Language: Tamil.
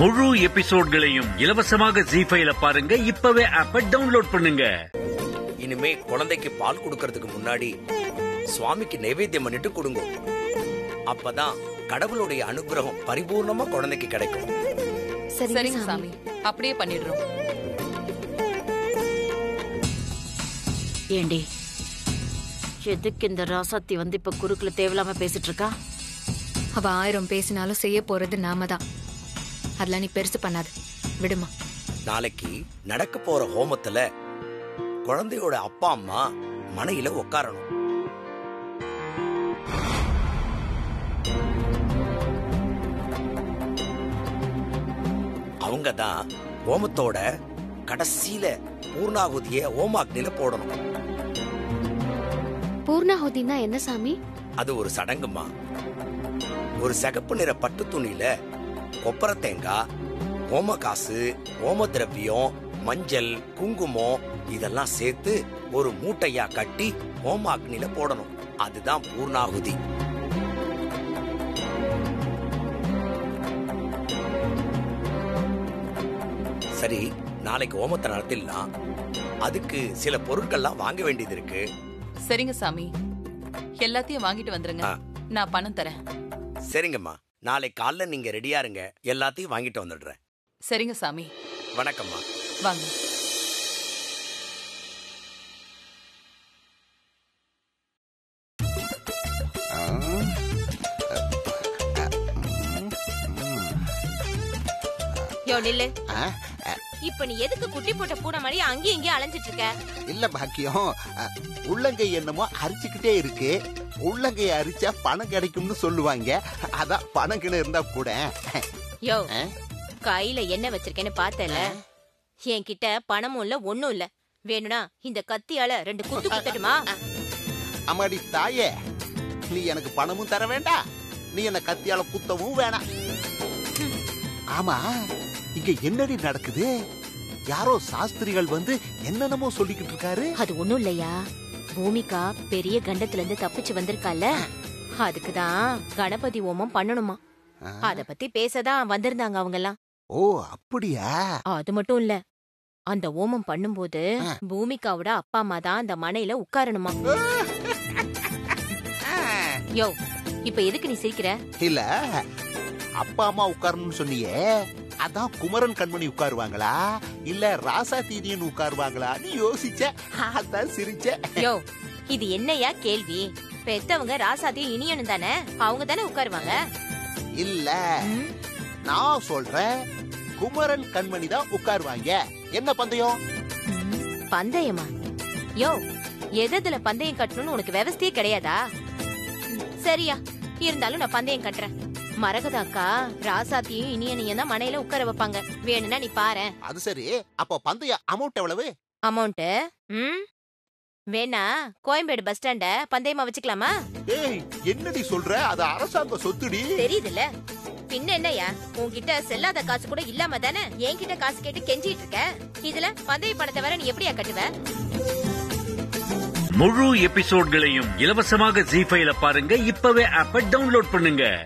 முழு எபிசோட்களையும் இலவசமாக ஜி ஃபைல பாருங்க. இப்பவே ஆப்ப டவுன்லோட் பண்ணுங்க. இனிமே குழந்தைக்கு பால் கொடுக்கறதுக்கு முன்னாடி சுவாமிக்கு நைவேத்தியம் பண்ணிட்டு கொடுங்க. அப்பதான் கடவுளுடைய அனுகிரகம் பரிபூர்ணமா குழந்தைக்கு கிடைக்கும். சரிங்க சாமி. அப்படியே பண்ணிடுறோம். ஏண்டி எதுக்கு இந்த ராசாத்தி வந்து இப்ப குறுக்குல தேவையில்லாம பேசிட்டு இருக்கா? அவ ஆயிரம் பேசினாலும் செய்ய போறது நாம தான் அதெல்லாம் நீ பெருசு பண்ணாது. விடுமா. நாளைக்கு நடக்க போற ஹோமத்துல குழந்தையோட அப்பா அம்மா மனையில உட்காரணும் அவங்க தான் ஹோமத்தோட கடைசியில பூர்ணாகுதிய ஓமாக்னில போடணும். பூர்ணாகுதினா என்ன சாமி? அது ஒரு சடங்குமா? ஒரு சிகப்பு நிற பட்டு துணியில கொப்பரை தேங்காய் ஓம காசு ஓம திரவியம் மஞ்சள் குங்குமம் இதெல்லாம் சேர்த்து ஒரு மூட்டையா கட்டி ஹோம அக்னில போடணும். அதுதான் பூர்ணாகுதி. சரி நாளைக்கு ஹோமத்தை நடத்திடலாம். அதுக்கு சில பொருட்கள்லாம் வாங்க வேண்டியது இருக்கு. சரிங்க சாமி. எல்லாத்தையும் வாங்கிட்டு வந்துருங்க. நான் பணம் தரேன். சரிங்கம்மா. நாளை காலைல நீங்க ரெடியா இருங்க. எல்லாத்தையும் வாங்கிட்டு வந்துடுறேன். சரிங்க சாமி. வணக்கம்மா. வாங்க. யோ நில்லு? இப்ப நீ எதுக்கு குட்டி போட்ட பூனை மாதிரி அங்கேயும் இங்கேயும் அலைஞ்சிட்டு இருக்க? இல்ல பாக்கியம் உள்ளங்கை என்னமோ அரிச்சுக்கிட்டே இருக்கு. உள்ளங்கை அரிச்சா பணம் கிடைக்கும்னு சொல்லுவாங்க. அதான் பணம் கிணறு இருந்தா கூட. யோ? கையில என்ன வச்சிருக்கேன்னு பார்த்தல. என்கிட்ட பணமும் இல்ல ஒண்ணும் இல்ல. வேணும்னா இந்த கத்தியால ரெண்டு குத்து குத்தட்டுமா? அம்மாடி தாயே நீ எனக்கு பணமும் தர வேண்டாம். நீ என்ன கத்தியால குத்தவும் வேணாம். ஆமா இங்க என்னடி நடக்குது? யாரோ சாஸ்திரிகள் வந்து என்னென்னமோ சொல்லிக்கிட்டு இருக்காரு? அது ஒண்ணும் இல்லையா. பூமிகா பெரிய கண்டத்துல இருந்து தப்பிச்சு வந்திருக்கால அதுக்குதான் கணபதி ஹோமம் பண்ணணுமா. அத பத்தி பேசதான் வந்திருந்தாங்க அவங்க எல்லாம் ஓ அப்படியா? அது மட்டும் இல்ல. அந்த ஹோமம் பண்ணும்போது. பூமிகாவோட அப்பா அம்மா தான் அந்த மனையில உட்காரணுமா. யோ இப்ப எதுக்கு நீ சிரிக்கிற? இல்ல அப்பா அம்மா உட்காரணும்னு சொன்னியே. அதான் குமரன் கண்மணி உட்காருவாங்களா? இல்ல ராசா தீதியன் உட்காருவாங்களான்னு யோசிச்சேன் அதான் சிரிச்சேன் யோ இது என்னையா கேள்வி? பெத்தவங்க ராசாத்தையும் இனியனும் தானே? அவங்க தானே உட்காருவாங்க? இல்ல. நான் சொல்றேன் குமரன் கண்மணி தான் உட்காருவாங்க. என்ன பந்தயம்? பந்தயமா? யோ எதுல பந்தயம் கட்டணும்னு உனக்கு விவஸ்தையே கிடையாதா? சரியா இருந்தாலும் நான் பந்தயம் கட்டுறேன். மரகதாக்கா ராசாத்தியும் இனியனையும் தான் மனையில உட்கார வைப்பாங்க. வேணும்னா நீ பாரு. அது சரி. அப்போ பந்தயம் அமௌண்ட் எவ்வளவு? அமௌண்ட் ம்? வேணா கோயம்பேடு பஸ் ஸ்டாண்ட பந்தயமா வச்சுக்கலாமா? ஏய் என்னடி சொல்ற? அது அரசாங்க சொத்துடி. தெரியுதுல்ல. பின்ன என்னய்யா? உன்கிட்ட செல்லாத காசு கூட இல்லாம தானே என்கிட்ட காசு கேட்டு கெஞ்சிட்டு இருக்க? இதுல பந்தய பணத்தை வர நீ எப்படியா கட்டுவ? முழு எபிசோட்களையும் இலவசமாக ஜி ஃபைல பாருங்க. இப்பவே ஆப்ப டவுன்லோட் பண்ணுங்க.